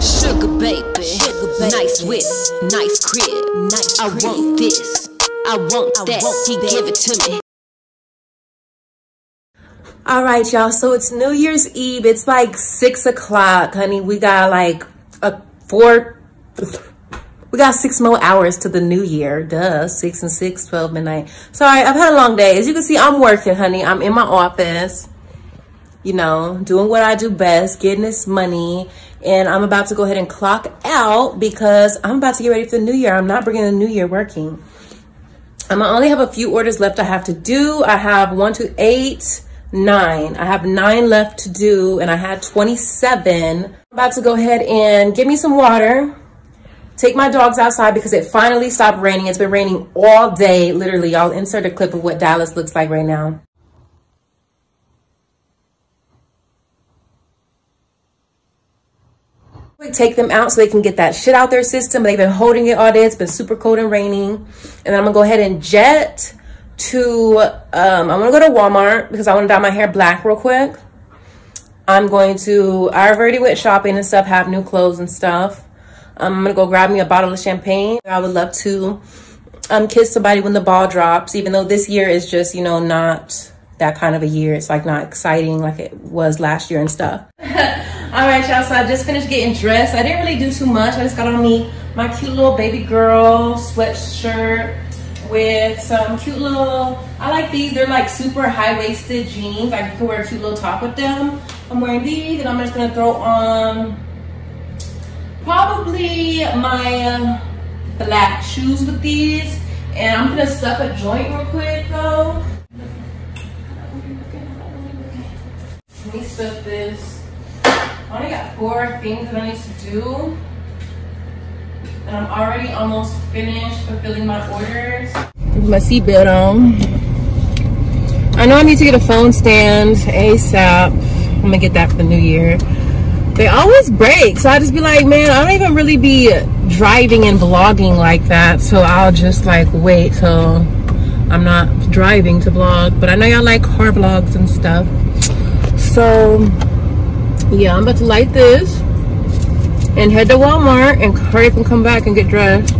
Sugar baby, Sugar baby. nice whip, nice crib, nice I crib. want this, I want I that. Want he that. give it to me. All right, y'all. So it's New Year's Eve. It's like six o'clock, honey. We got like a four. We got six more hours to the new year. Duh, six and six, 12 midnight. Sorry, I've had a long day. As you can see, I'm working, honey. I'm in my office you know, doing what I do best, getting this money. And I'm about to go ahead and clock out because I'm about to get ready for the new year. I'm not bringing the new year working. Um, I only have a few orders left I have to do. I have one, two, eight, nine. I have nine left to do and I had 27. I'm about to go ahead and get me some water, take my dogs outside because it finally stopped raining. It's been raining all day, literally. I'll insert a clip of what Dallas looks like right now. Take them out so they can get that shit out their system. They've been holding it all day. It's been super cold and raining. And then I'm gonna go ahead and jet to, um, I'm gonna go to Walmart because I wanna dye my hair black real quick. I'm going to, I've already went shopping and stuff, have new clothes and stuff. Um, I'm gonna go grab me a bottle of champagne. I would love to um, kiss somebody when the ball drops, even though this year is just, you know, not that kind of a year. It's like not exciting like it was last year and stuff. All right, y'all, so I just finished getting dressed. I didn't really do too much. I just got on me my cute little baby girl sweatshirt with some cute little, I like these. They're like super high-waisted jeans. Like you can wear a cute little top with them. I'm wearing these and I'm just gonna throw on probably my uh, black shoes with these. And I'm gonna stuff a joint real quick though. Let me stuff this. I only got four things that I need to do. And I'm already almost finished fulfilling my orders. With my seatbelt on. I know I need to get a phone stand ASAP. I'm gonna get that for the new year. They always break, so I just be like, man, I don't even really be driving and vlogging like that. So I'll just like wait till I'm not driving to vlog. But I know y'all like car vlogs and stuff. So yeah, I'm about to light this and head to Walmart and hurry up and come back and get dressed.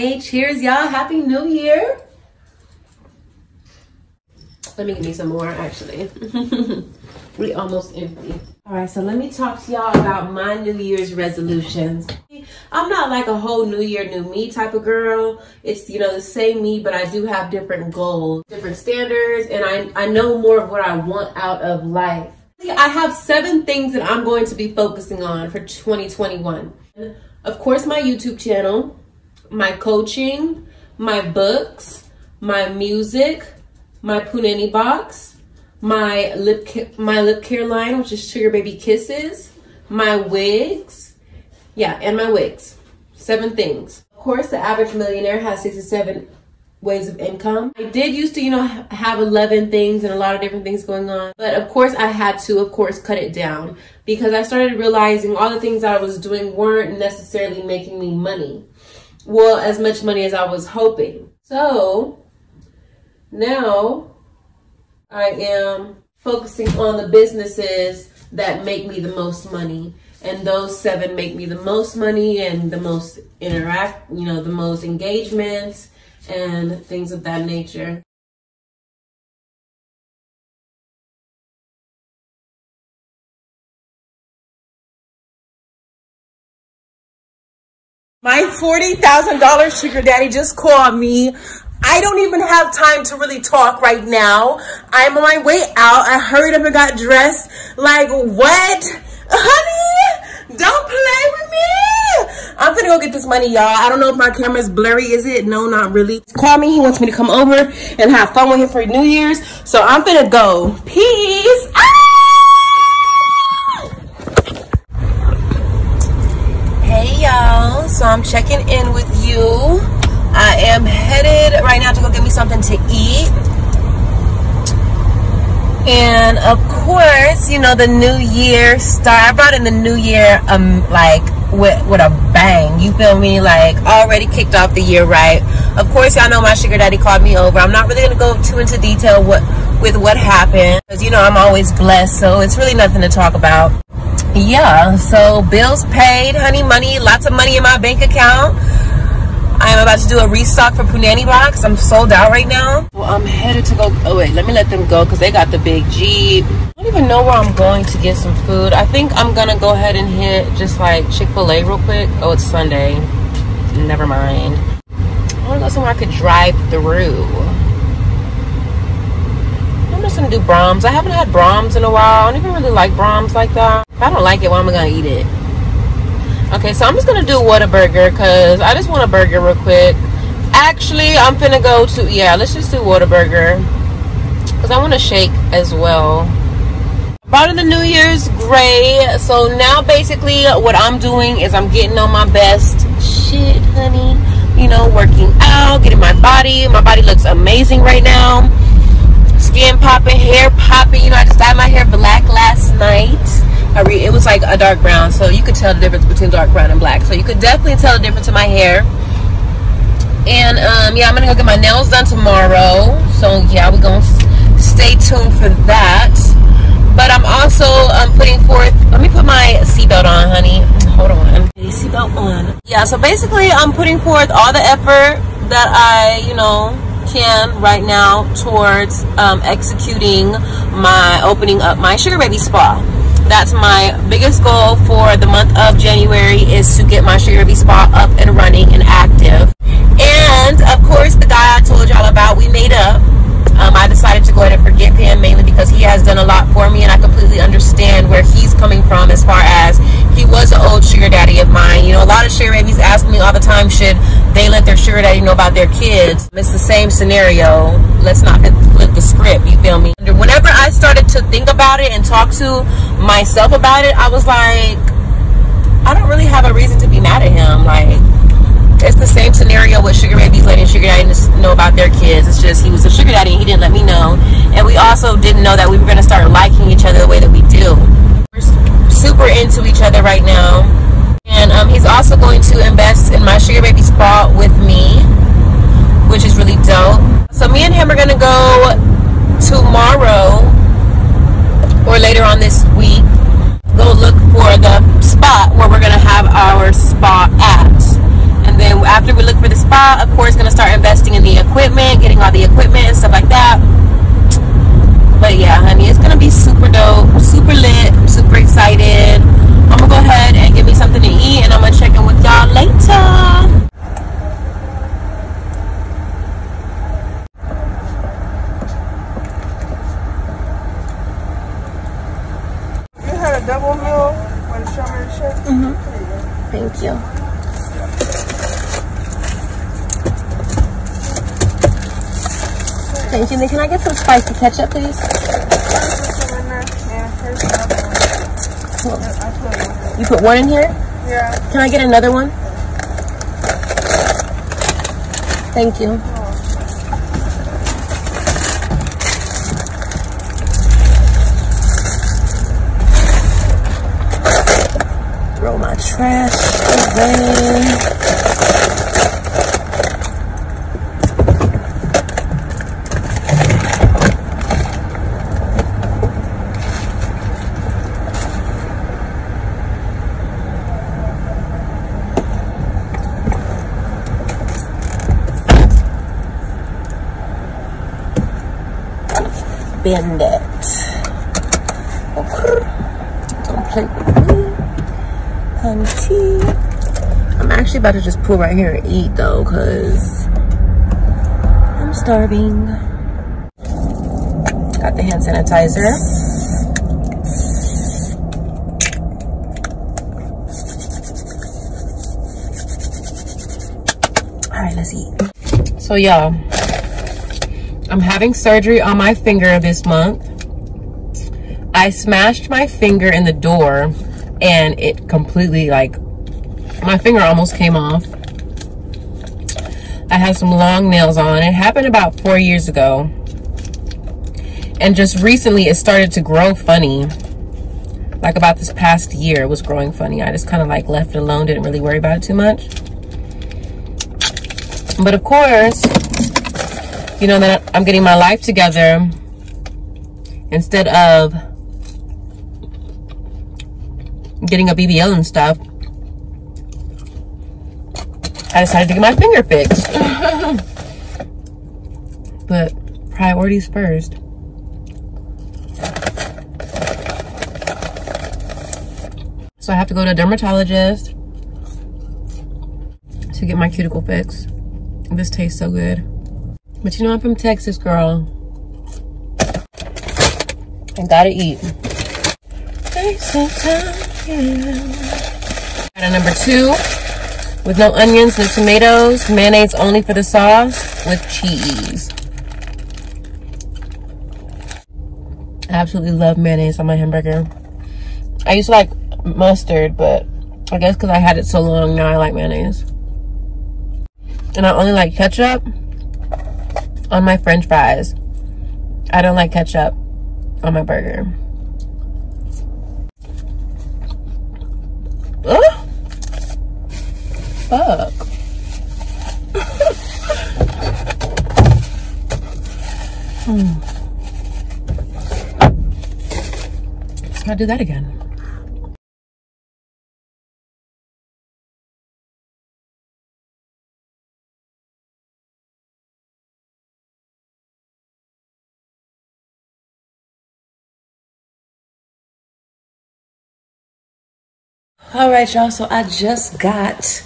Hey, cheers, y'all. Happy New Year. Let me give me some more, actually. we almost empty. All right, so let me talk to y'all about my New Year's resolutions. I'm not like a whole new year, new me type of girl. It's, you know, the same me, but I do have different goals, different standards, and I, I know more of what I want out of life. I have seven things that I'm going to be focusing on for 2021. Of course, my YouTube channel, my coaching, my books, my music, my Punani box, my lip my lip care line, which is Sugar Baby Kisses, my wigs, yeah, and my wigs. Seven things. Of course, the average millionaire has 67 ways of income. I did used to, you know, have 11 things and a lot of different things going on. But of course, I had to, of course, cut it down because I started realizing all the things I was doing weren't necessarily making me money. Well, as much money as I was hoping. So now I am focusing on the businesses that make me the most money and those seven make me the most money and the most interact, you know, the most engagements and things of that nature. My $40,000 sugar daddy just called me. I don't even have time to really talk right now. I'm on my way out. I hurried up and got dressed. Like, what? Honey, don't play with me. I'm gonna go get this money, y'all. I don't know if my camera's blurry, is it? No, not really. Call me, he wants me to come over and have fun with him for New Year's. So I'm gonna go. Peace. Ah! Hey, y'all. So I'm checking in with you. I am headed right now to go get me something to eat. And of course, you know, the new year start. I brought in the new year, um, like with with a bang. You feel me? Like already kicked off the year right. Of course, y'all know my sugar daddy called me over. I'm not really gonna go too into detail what with what happened because you know I'm always blessed, so it's really nothing to talk about. Yeah, so bills paid, honey, money, lots of money in my bank account. I am about to do a restock for Punani Box. I'm sold out right now. Well, I'm headed to go. Oh wait, let me let them go because they got the big Jeep. I don't even know where I'm going to get some food. I think I'm gonna go ahead and hit just like Chick-fil-A real quick. Oh, it's Sunday. Never mind. I wanna go somewhere I could drive through. I'm just gonna do Braum's. I haven't had Braum's in a while. I don't even really like Braum's like that. If I don't like it, why am I gonna eat it? Okay, so I'm just gonna do Whataburger because I just want a burger real quick. Actually, I'm finna go to yeah. Let's just do Whataburger because I want a shake as well. Brought in the New Year's gray. So now basically what I'm doing is I'm getting on my best shit, honey. You know, working out, getting my body. My body looks amazing right now. Skin popping, hair popping. You know, I just dyed my hair black last night. I re- it was like a dark brown, so you could tell the difference between dark brown and black. So you could definitely tell the difference in my hair. And um, yeah, I'm gonna go get my nails done tomorrow. So yeah, we're gonna stay tuned for that. But I'm also um, putting forth. Let me put my seatbelt on, honey. Hold on. Seatbelt on. Yeah. So basically, I'm putting forth all the effort that I, you know, can right now towards um, executing my opening up my sugar baby spa that's my biggest goal for the month of January is to get my Sugar Baby Spa up and running and active. And of course, the guy I told y'all about, we made up. Um, I decided to go ahead and forgive him mainly because he has done a lot for me and I completely understand where he's coming from as far as he was an old sugar daddy of mine. You know, a lot of sugar babies ask me all the time, should they let their sugar daddy know about their kids? It's the same scenario. Let's not flip the script, you feel me? Whenever started to think about it and talk to myself about it, I was like, I don't really have a reason to be mad at him. Like, it's the same scenario with sugar babies letting sugar daddy know about their kids. It's just he was a sugar daddy and he didn't let me know. And we also didn't know that we were going to start liking each other the way that we do. We're super into each other right now. And um, he's also going to invest in my sugar baby spa with me, which is really dope. So me and him are going to go tomorrow or later on this week go look for the spot where we're going to have our spa at. And then after we look for the spot of course going to start investing in the equipment getting all the equipment and stuff like that. But yeah honey it's going to be super dope super lit I'm super excited i'm gonna go ahead and get me something to eat and i'm gonna check in with y'all later double meal with strawberry shake? Mm-hmm. Thank you. Thank you. Then can I get some spicy ketchup, please? Cool. You put one in here? Yeah. Can I get another one? Thank you. Throw my trash away. Bend it. Don't play with me. Punchy. I'm actually about to just pull right here and eat though, cause I'm starving. Got the hand sanitizer. All right, let's eat. So y'all, I'm having surgery on my finger this month. I smashed my finger in the door and it completely like my finger almost came off. I have some long nails on. It happened about four years ago. And just recently it started to grow funny. like about this past year was growing funny. I just kind of like left it alone, didn't really worry about it too much. But of course, you know that I'm getting my life together instead of getting a BBL and stuff. I decided to get my finger fixed. but priorities first. So I have to go to a dermatologist to get my cuticle fixed. This tastes so good. But you know I'm from Texas, girl. I gotta eat. Got number two with no onions, no tomatoes, mayonnaise only for the sauce with cheese. I absolutely love mayonnaise on my hamburger. I used to like mustard, but I guess because I had it so long, now I like mayonnaise. And I only like ketchup on my french fries. I don't like ketchup on my burger. Ugh. Fuck. hmm. Let's not do that again. All right, y'all. So I just got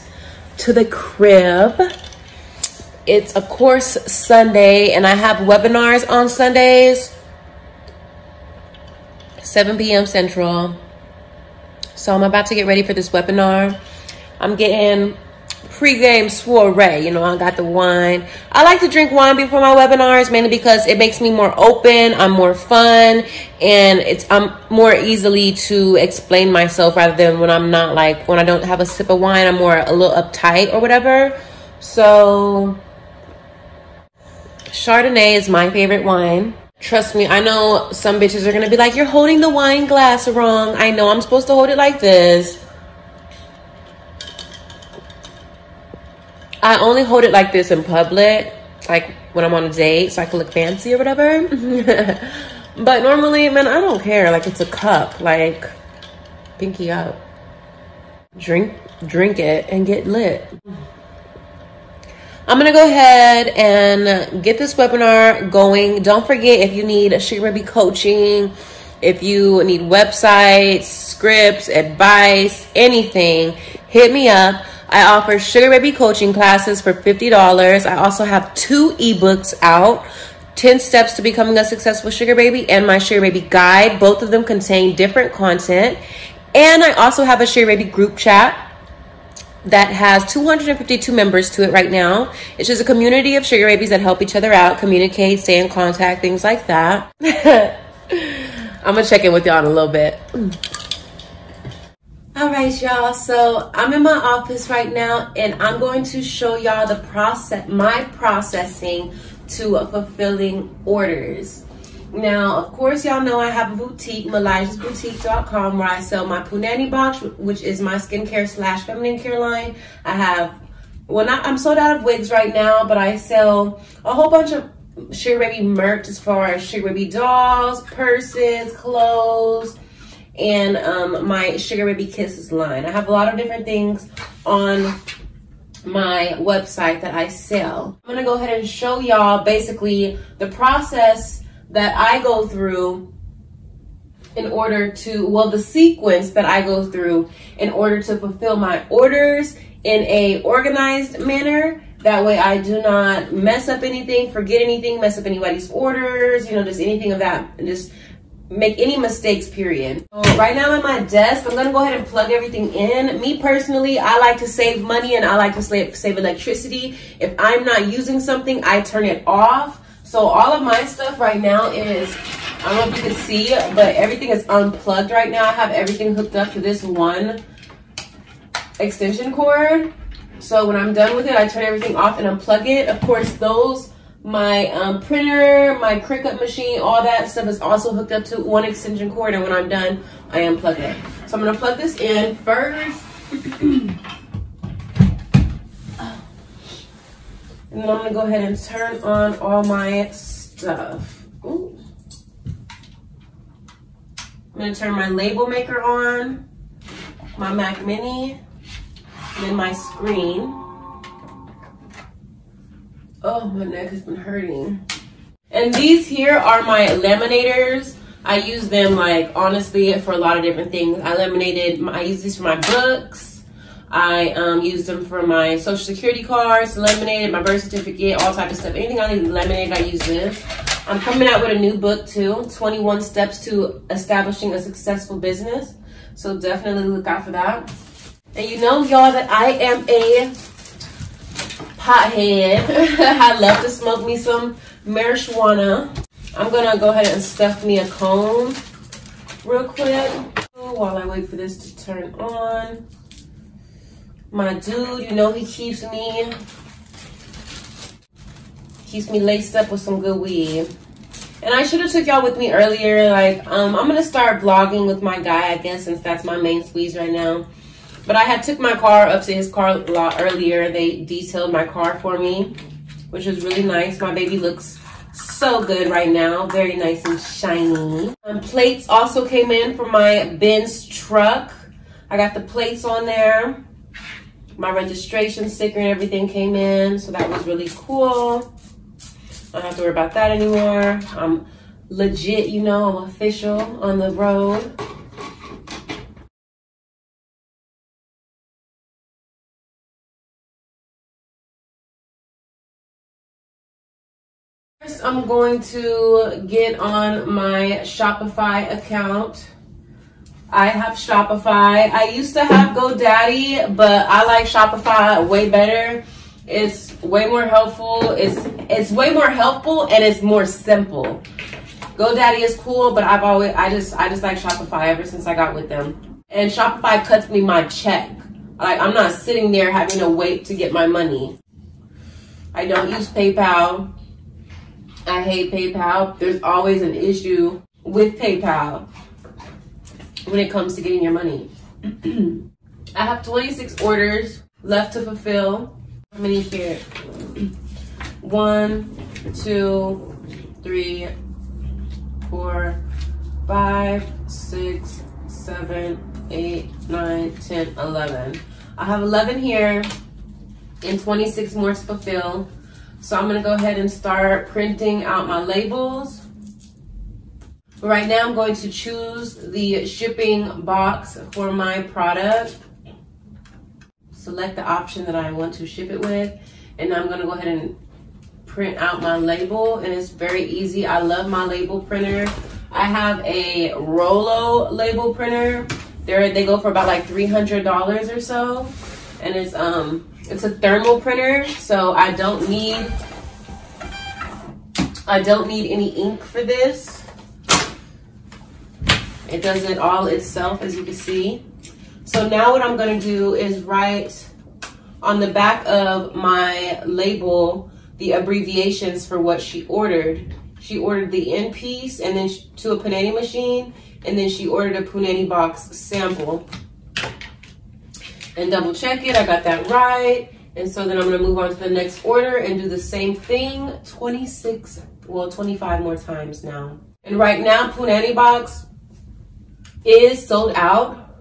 to the crib. It's, of course, Sunday, and I have webinars on Sundays, 7 p.m. Central. So I'm about to get ready for this webinar. I'm getting pregame soiree. You know, I got the wine. I like to drink wine before my webinars mainly because it makes me more open. I'm more fun and it's I'm more easily to explain myself rather than when I'm not like when I don't have a sip of wine, I'm more a little uptight or whatever. So Chardonnay is my favorite wine. Trust me, I know some bitches are gonna be like, you're holding the wine glass wrong. I know I'm supposed to hold it like this. I only hold it like this in public, like when I'm on a date, so I can look fancy or whatever. but normally, man, I don't care. Like it's a cup, like pinky up. Drink, drink it and get lit. I'm gonna go ahead and get this webinar going. Don't forget if you need a Sugar Baby coaching, if you need websites, scripts, advice, anything, hit me up. I offer Sugar Baby coaching classes for $50. I also have two ebooks out 10 Steps to Becoming a Successful Sugar Baby and my Sugar Baby Guide. Both of them contain different content. And I also have a Sugar Baby group chat that has 252 members to it right now. It's just a community of sugar babies that help each other out, communicate, stay in contact, things like that. I'm gonna check in with y'all in a little bit. All right, y'all. So I'm in my office right now, and I'm going to show y'all the process, my processing to fulfilling orders. Now, of course, y'all know I have a boutique, MeeLizjahsBoutique.com, where I sell my Punani box, which is my skincare slash feminine care line. I have, well, not, I'm sold out of wigs right now, but I sell a whole bunch of Sugar Baby merch as far as Sugar Baby dolls, purses, clothes, and um, my Sugar Baby Kisses line. I have a lot of different things on my website that I sell. I'm gonna go ahead and show y'all basically the process that I go through in order to, well, the sequence that I go through in order to fulfill my orders in a organized manner. That way I do not mess up anything, forget anything, mess up anybody's orders, you know, just anything of that. Just make any mistakes, period. Right now at my desk. I'm gonna go ahead and plug everything in. Me personally, I like to save money and I like to save, save electricity. If I'm not using something, I turn it off. So all of my stuff right now is, I don't know if you can see, but everything is unplugged right now. I have everything hooked up to this one extension cord. So when I'm done with it, I turn everything off and unplug it. Of course, those My um, printer, my Cricut machine, all that stuff is also hooked up to one extension cord. And when I'm done, I unplug it. So I'm gonna plug this in first. And then I'm gonna go ahead and turn on all my stuff. Ooh. I'm gonna turn my label maker on, my Mac Mini, then my screen. Oh, my neck has been hurting. And these here are my laminators. I use them like honestly for a lot of different things. I laminated, I use these for my books. I um, used them for my social security cards, laminated, my birth certificate, all type of stuff. Anything I need laminated, I use this. I'm coming out with a new book too, 21 Steps to Establishing a Successful Business. So definitely look out for that. And you know, y'all, that I am a pothead. I love to smoke me some marijuana. I'm gonna go ahead and stuff me a cone real quick while I wait for this to turn on. My dude, you know he keeps me keeps me laced up with some good weed. And I should have took y'all with me earlier. Like, um, I'm gonna start vlogging with my guy, I guess, since that's my main squeeze right now. But I had took my car up to his car lot earlier. They detailed my car for me, which was really nice. My baby looks so good right now. Very nice and shiny. Um, plates also came in for my Benz truck. I got the plates on there my registration sticker and everything came in, so that was really cool. I don't have to worry about that anymore. I'm legit, you know, I'm official on the road. I'm going to get on my Shopify account. I have Shopify. I used to have GoDaddy, but I like Shopify way better. It's way more helpful. It's it's way more helpful and it's more simple. GoDaddy is cool, but I've always I just I just like Shopify ever since I got with them. And Shopify cuts me my check. Like I'm not sitting there having to wait to get my money. I don't use PayPal. I hate PayPal. There's always an issue with PayPal when it comes to getting your money. I have 26 orders left to fulfill. How many here? One, two, three, four, five, six, seven, eight, nine, ten, eleven. I have 11 here and 26 more to fulfill. So I'm gonna go ahead and start printing out my labels Right now I'm going to choose the shipping box for my product. Select the option that I want to ship it with. And I'm gonna go ahead and print out my label and it's very easy. I love my label printer. I have a Rollo label printer. They're, they go for about like $300 or so. And it's, um, it's a thermal printer, so I don't need, I don't need any ink for this. It does it all itself, as you can see. So now what I'm gonna do is write on the back of my label the abbreviations for what she ordered. She ordered the end piece and then to a panini machine, and then she ordered a Punani box sample. And double check it, I got that right. And so then I'm gonna move on to the next order and do the same thing 26, well, 25 more times now. And right now, Punani box, is sold out,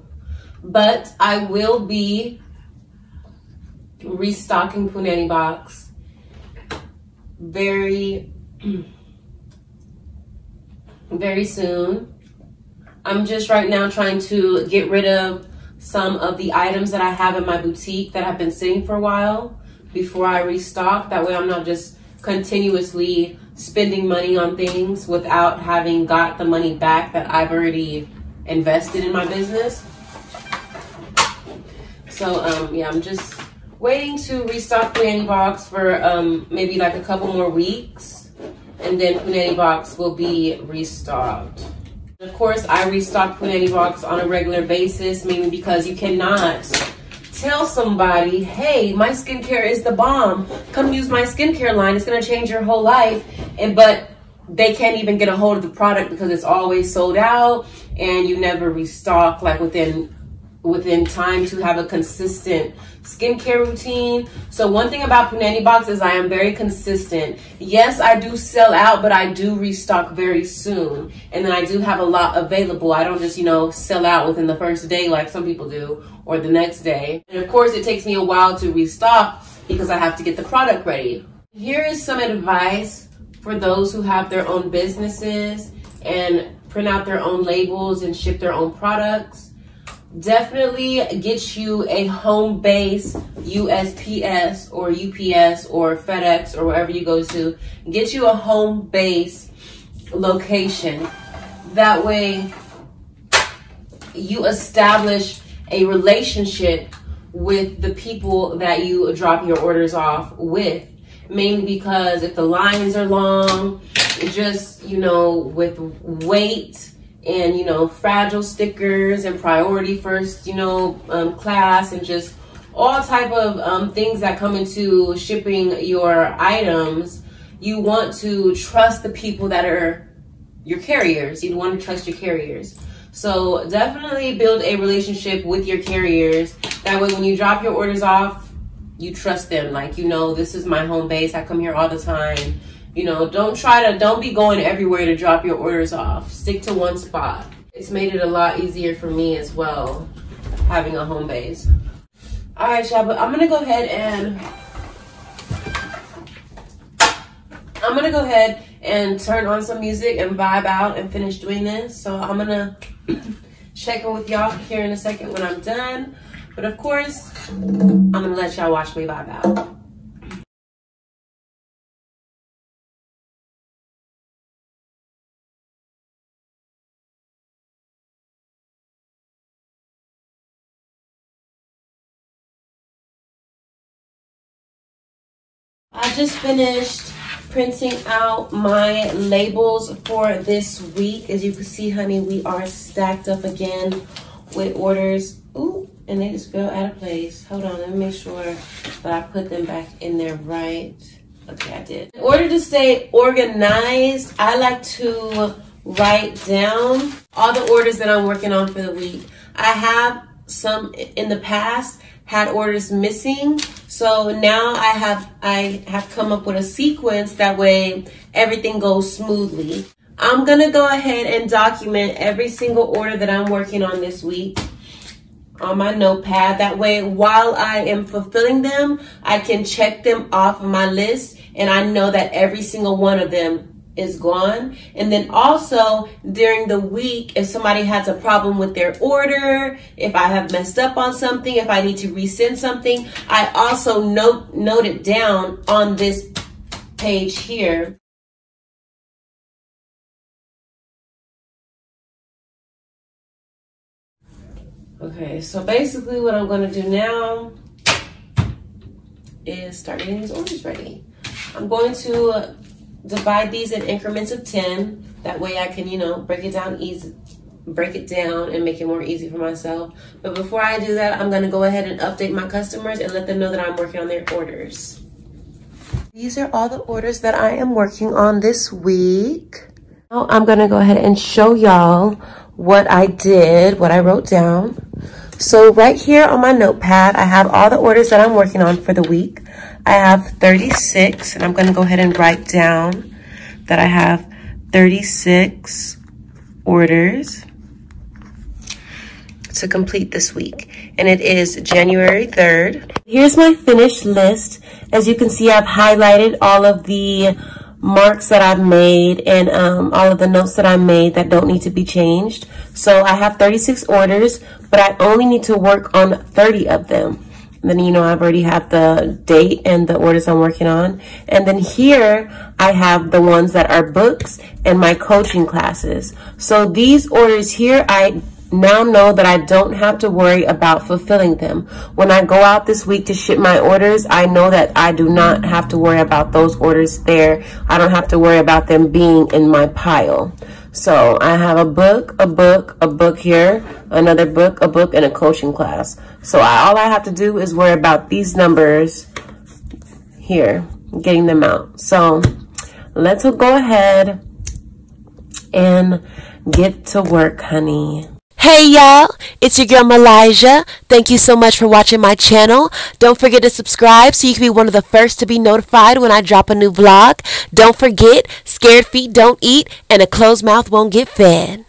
but I will be restocking Punani Box very, very soon. I'm just right now trying to get rid of some of the items that I have in my boutique that have been sitting for a while before I restock. That way I'm not just continuously spending money on things without having got the money back that I've already invested in my business. So um, yeah, I'm just waiting to restock Punani Box for um, maybe like a couple more weeks. And then Punani Box will be restocked. Of course, I restock Punani Box on a regular basis, mainly because you cannot tell somebody, hey, my skincare is the bomb. Come use my skincare line. It's gonna change your whole life. And but they can't even get a hold of the product because it's always sold out and you never restock like within within time to have a consistent skincare routine. So one thing about Punani Box is I am very consistent. Yes, I do sell out, but I do restock very soon. And then I do have a lot available. I don't just, you know, sell out within the first day like some people do or the next day. And of course, it takes me a while to restock because I have to get the product ready. Here is some advice for those who have their own businesses and print out their own labels and ship their own products definitely get you a home base USPS or UPS or FedEx or wherever you go to. Get you a home base location. That way you establish a relationship with the people that you drop your orders off with. Mainly because if the lines are long, just, you know, with weight, and you know fragile stickers and priority first you know um, class and just all type of um, things that come into shipping your items. You want to trust the people that are your carriers. You want to trust your carriers. So definitely build a relationship with your carriers. That way when you drop your orders off you trust them. Like you know this is my home base. I come here all the time you know, don't try to, don't be going everywhere to drop your orders off. Stick to one spot. It's made it a lot easier for me as well, having a home base. All right, y'all, but I'm gonna go ahead and, I'm gonna go ahead and turn on some music and vibe out and finish doing this. So I'm gonna check in with y'all here in a second when I'm done. But of course, I'm gonna let y'all watch me vibe out. I just finished printing out my labels for this week. As you can see, honey, we are stacked up again with orders. Ooh, and they just fell out of place. Hold on, let me make sure that I put them back in there right. Okay, I did. In order to stay organized, I like to write down all the orders that I'm working on for the week. I have some in the past had orders missing. So now I have I have come up with a sequence that way everything goes smoothly. I'm gonna go ahead and document every single order that I'm working on this week on my notepad. That way, while I am fulfilling them, I can check them off of my list and I know that every single one of them is gone. And then also during the week, if somebody has a problem with their order, if I have messed up on something, if I need to resend something, I also note, note it down on this page here. Okay, so basically what I'm gonna do now is start getting these orders ready. I'm going to divide these in increments of 10. That way I can, you know, break it down easy, break it down and make it more easy for myself. But before I do that, I'm gonna go ahead and update my customers and let them know that I'm working on their orders. These are all the orders that I am working on this week. I'm gonna go ahead and show y'all what I did, what I wrote down. So right here on my notepad, I have all the orders that I'm working on for the week. I have 36, and I'm going to go ahead and write down that I have 36 orders to complete this week. And it is January 3rd. Here's my finished list. As you can see, I've highlighted all of the marks that I've made and um, all of the notes that I made that don't need to be changed. So I have 36 orders, but I only need to work on 30 of them. And then, you know, I've already have the date and the orders I'm working on. And then here I have the ones that are books and my coaching classes. So these orders here, I now know that I don't have to worry about fulfilling them. When I go out this week to ship my orders, I know that I do not have to worry about those orders there. I don't have to worry about them being in my pile. So I have a book, a book, a book here, another book, a book, and a coaching class. So I, all I have to do is worry about these numbers here, getting them out. So let's go ahead and get to work, honey. Hey y'all, it's your girl MeeLizjah. Thank you so much for watching my channel. Don't forget to subscribe so you can be one of the first to be notified when I drop a new vlog. Don't forget, scared feet don't eat and a closed mouth won't get fed.